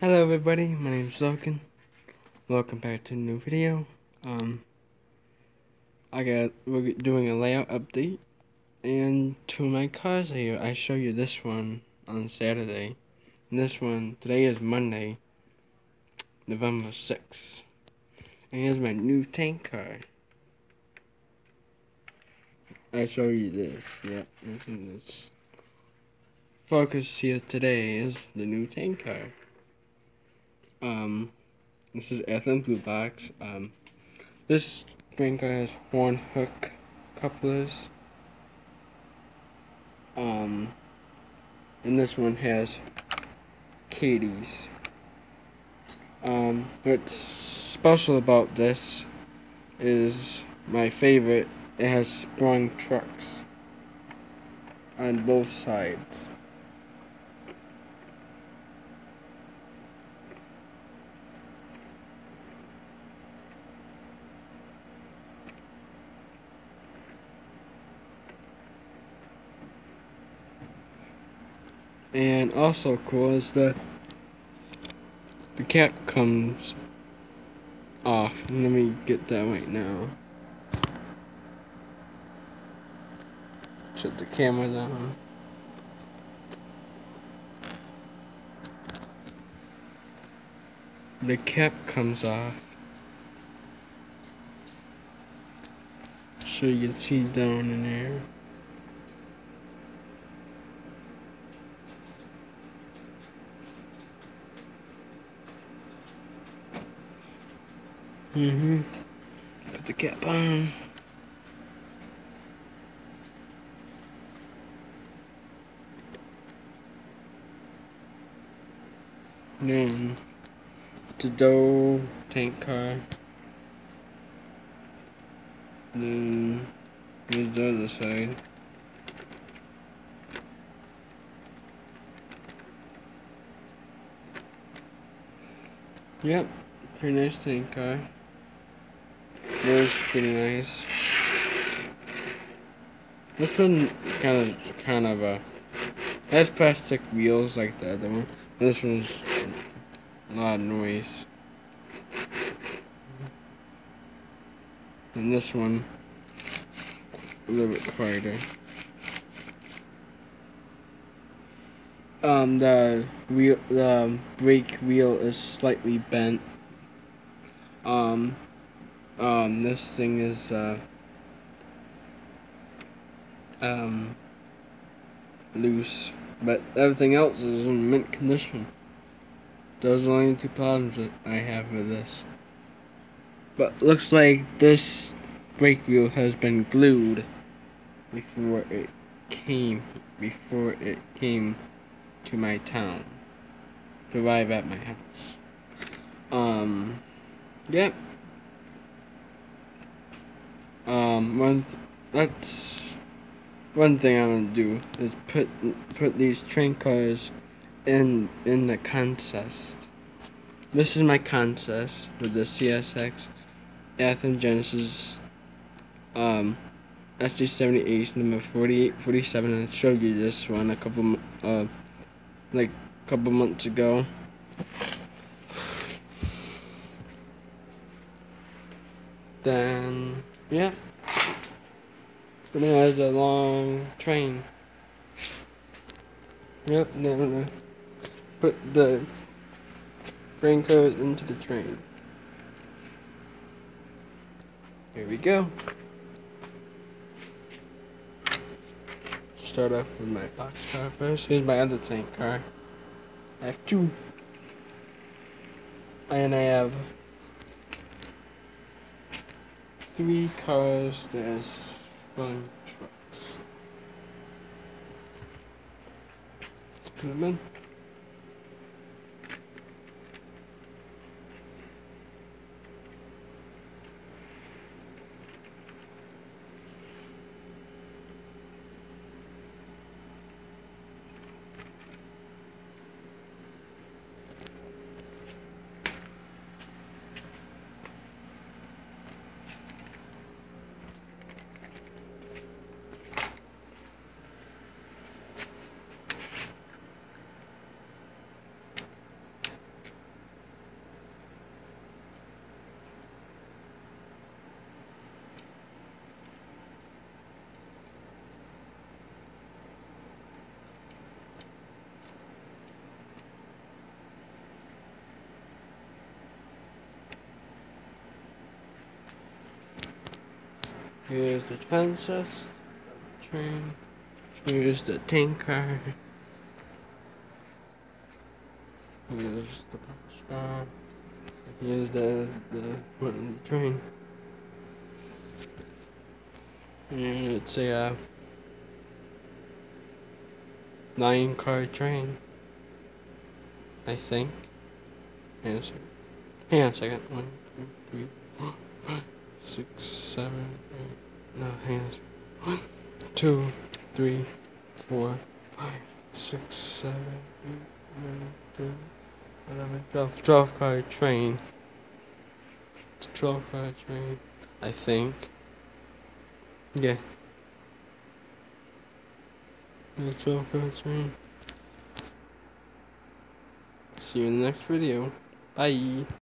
Hello everybody, my name is Logan. Welcome back to a new video. Um, I got, we're doing a layout update. And to my cars here, I show you this one on Saturday. And this one, today is Monday, November 6th. And here's my new tank car. I show you this, yep, this and this. Focus here today is the new tank car. Um, this is Athearn Blue Box. Um, this car has horn hook couplers. Um, and this one has Kadees. Um, what's special about this is my favorite. It has sprung trucks on both sides. And also cool is the the cap comes off. Let me get that right now. Shut the camera down. The cap comes off. So you can see down in there. Mm-hmm. Put the cap on. Then the Dow tank car. Then here's the other side. Yep, pretty nice tank car. It pretty nice. This one kind of kind of a has plastic wheels like the other one. This one's a lot of noise. And this one a little bit quieter. Um, the wheel, the brake wheel is slightly bent. Um, um, this thing is, uh, um, loose, but everything else is in mint condition. Those are the only two problems that I have with this. But looks like this brake wheel has been glued before it came, before it came to my town, to arrive at my house. Um, yep. Yeah. Um, one th that's one thing I'm gonna do is put put these train cars in in the contest. This is my contest with the CSX Athearn Genesis um SD78 number 48 47 and I showed you this one a couple uh like a couple months ago. Then yeah. But it has a long train. Yep, no, no. Put the brain code into the train. Here we go. Start off with my box car first. Here's my other tank car. I have two. And I have three cars that's fun trucks. Here's the princess train. Here's the tank car. Here's the stop. Here's the the of the train. And it's a uh, nine car train. I think. Hang on a second. Hang on a second. One, two, three, four, five, six, seven, eight. A second. One, two, three, four, five, six, seven, eight, nine, ten, eleven, twelve. Twelve car train. Twelve car train. I think. Yeah. The twelve car train. See you in the next video. Bye.